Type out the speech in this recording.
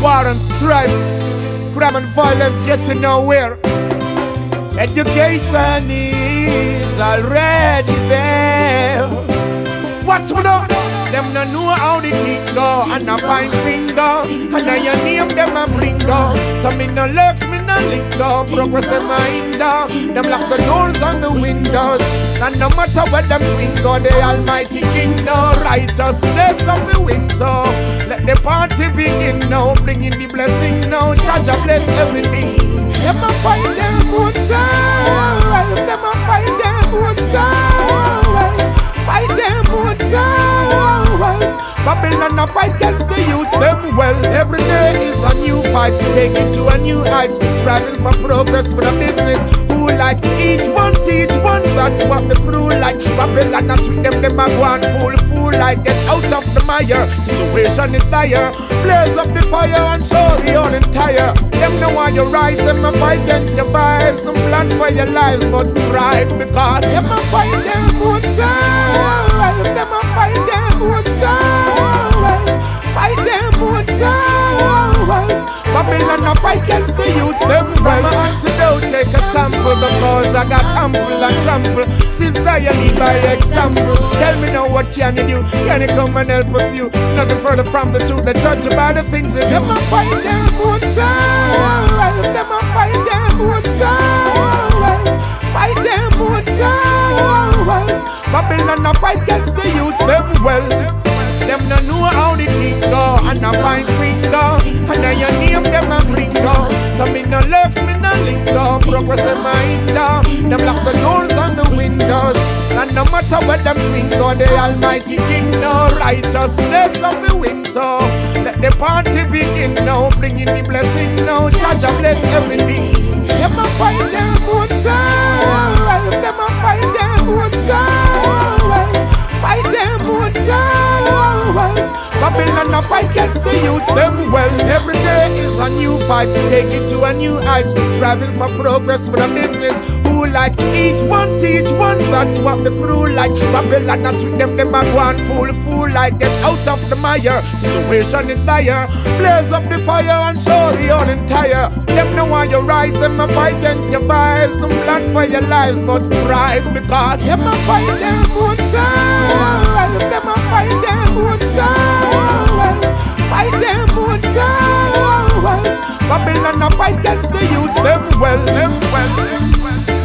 War and strife, crime and violence get to nowhere. Education is already there. What's me up? Them no know how the thing go And a fine finger And I name them a bring go So me no left, me no linger. Progress them a hinder Them lock the doors and the windows. And no matter where them swing go The almighty king no Righteousness of the wind so Let the party begin now. Bring in the blessing now. Judge bless everything. Them a find them good side Them a find them good side Babylon a fight against the youths, them well. Every day is a new fight, take it to a new heights. Striving for progress for a business. Who like each one teach one, that's what the crew like. Babylon a treat them, them a go fool, fool like get out of the mire. Situation is dire, blaze up the fire and show the all entire. Them know why you rise, them a fight against your vibes. Some plan for your lives, but strive because them a fight them Babylon a fight against the youths, them well. Antidote, take a sample because I got ample and trample. Sister, you lead by example. Tell me now what can you do? Can you come and help a few? Nothing further from the truth. They touch about the things that them a fight them good side. Them a fight them good side. Fight them side. Babylon a fight against the youths, them well. Them no know how linger Progress them a hinder Them lock the doors and the windows. And no matter where them swing go The almighty king no Righteousness of the win so Let the party begin now Bring in the blessing now. Judge bless everything. A fight them a fight against the youths, them wealth. Every day is a new fight, take it to a new heights. Striving for progress with a business. Who like each one teach one, that's what the crew like. Babylon not treat them, them a one on fool, fool like get out of the mire. Situation is dire, blaze up the fire and show the all entire. Them know why you rise, them a fight against your vibes. Some blood for your lives, but strive because them a fight them good against the youths, them well, them well, them well.